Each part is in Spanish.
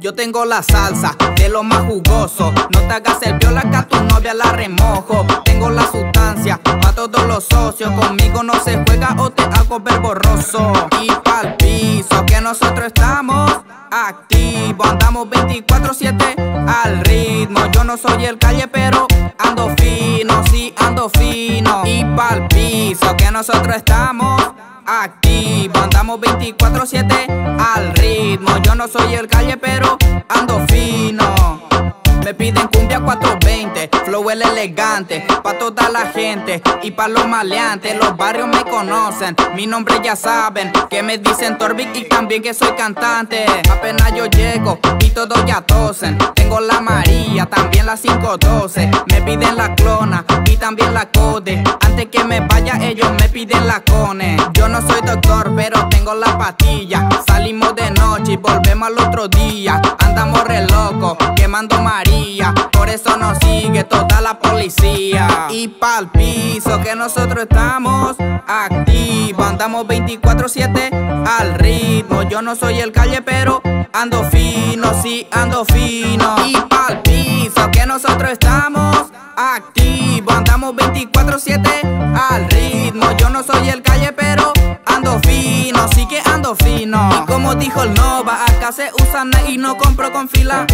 Yo tengo la salsa de lo más jugoso. No te hagas el viola que a tu novia la remojo. Tengo la sustancia para todos los socios. Conmigo no se juega o te hago ver borroso. Y pa'l piso que nosotros estamos activos. Andamos 24-7 al ritmo. Yo no soy el calle, pero ando fino, sí ando fino. Y pa'l piso que nosotros estamos activo, andamos 24-7 al ritmo. Yo no soy el calle, pero ando fino. Me piden cumbia 420, flow el elegante, pa' toda la gente y pa' los maleantes. Los barrios me conocen, mi nombre ya saben, que me dicen Torbic y también que soy cantante. Apenas yo llego y todos ya tosen. Tengo la María, también la 512. Me piden la clona y también la code. Antes que me vaya, ellos me piden la cone. Yo no soy doctor, pero tengo la pastilla. Salimos de noche y volvemos al otro día. Andamos re locos, quemando María. Por eso nos sigue toda la policía. Y pa'l piso que nosotros estamos activos. Andamos 24-7 al ritmo. Yo no soy el calle, pero ando fino, sí ando fino. Y pa'l piso que nosotros estamos activos. Andamos 24-7 al ritmo. Yo no soy el calle, pero ando fino, sí que ando fino. Y como dijo el Nova, acá se usan y no compro con fila.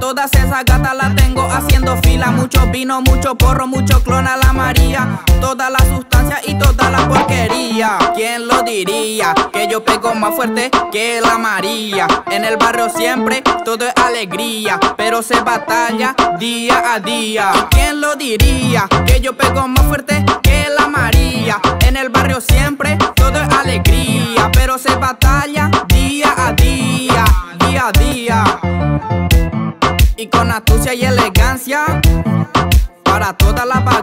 Todas esas gatas las tengo haciendo fila. Mucho vino, mucho porro, mucho clon a la María. Toda la sustancia y toda la porquería. ¿Quién lo diría? Que yo pego más fuerte que la María. En el barrio siempre todo es alegría, pero se batalla día a día. ¿Y quién lo diría? Que yo pego más fuerte que la María. En el barrio siempre todo es alegría, pero se batalla día a día, día a día. Y con astucia y elegancia, para toda la Torbic.